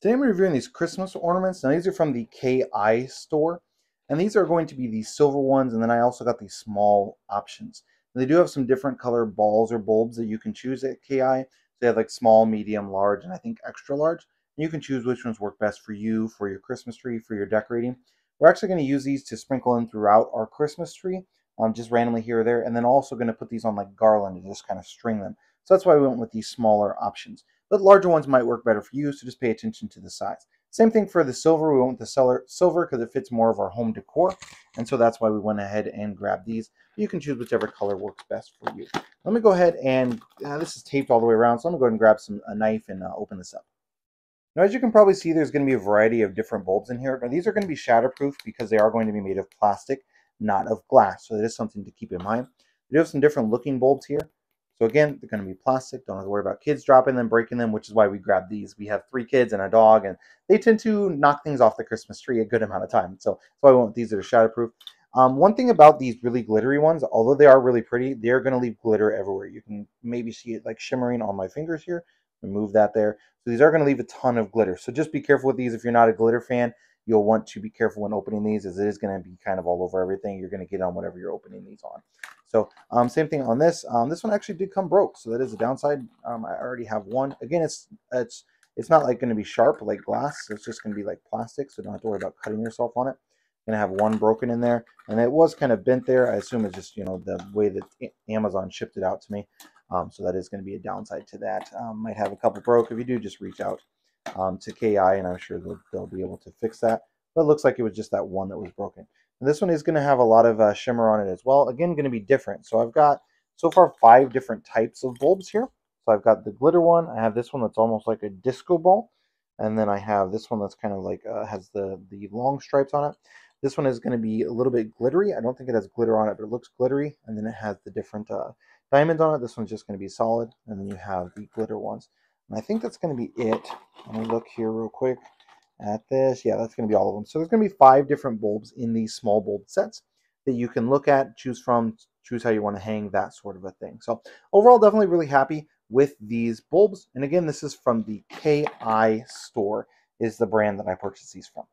Today I'm reviewing these Christmas ornaments. Now these are from the KI store. And these are going to be the silver ones. And then I also got these small options. they do have some different color balls or bulbs that you can choose at KI. So they have like small, medium, large, and I think extra large. And you can choose which ones work best for you, for your Christmas tree, for your decorating. We're actually going to use these to sprinkle in throughout our Christmas tree, um, just randomly here or there. And then also going to put these on like garland and just kind of string them. So that's why we went with these smaller options. But larger ones might work better for you, so just pay attention to the size. Same thing for the silver. We went with the silver because it fits more of our home decor. And so that's why we went ahead and grabbed these. You can choose whichever color works best for you. Let me go ahead and, uh, this is taped all the way around, so I'm going to go ahead and grab some a knife and uh, open this up. Now, as you can probably see, there's going to be a variety of different bulbs in here. Now, these are going to be shatterproof because they are going to be made of plastic, not of glass. So that is something to keep in mind. We do have some different looking bulbs here. So again, they're going to be plastic. Don't have to worry about kids dropping them, breaking them, which is why we grab these. We have three kids and a dog, and they tend to knock things off the Christmas tree a good amount of time. So that's why we want these that are shatterproof. Um, one thing about these really glittery ones, although they are really pretty, they're going to leave glitter everywhere. You can maybe see it like shimmering on my fingers here. Remove that there. So these are going to leave a ton of glitter. So just be careful with these if you're not a glitter fan you'll want to be careful when opening these as it is going to be kind of all over everything. You're going to get on whatever you're opening these on. So um, same thing on this. Um, this one actually did come broke, so that is a downside. Um, I already have one. Again, it's it's it's not like going to be sharp like glass. So it's just going to be like plastic, so don't have to worry about cutting yourself on it. Going to have one broken in there, and it was kind of bent there. I assume it's just you know the way that Amazon shipped it out to me. Um, so that is going to be a downside to that. Um, might have a couple broke. If you do, just reach out um, to KI, and I'm sure they'll, they'll, be able to fix that. But it looks like it was just that one that was broken. And this one is going to have a lot of uh, shimmer on it as well. Again, going to be different. So I've got so far five different types of bulbs here. So I've got the glitter one. I have this one that's almost like a disco ball. And then I have this one that's kind of like uh, has the, the long stripes on it. This one is going to be a little bit glittery. I don't think it has glitter on it, but it looks glittery. And then it has the different uh, diamonds on it. This one's just going to be solid. And then you have the glitter ones. And I think that's going to be it. Let me look here real quick at this. Yeah, that's going to be all of them. So there's going to be five different bulbs in these small bulb sets that you can look at, choose from, choose how you want to hang, that sort of a thing. So overall, definitely really happy with these bulbs. And again, this is from the KI store is the brand that I purchased these from.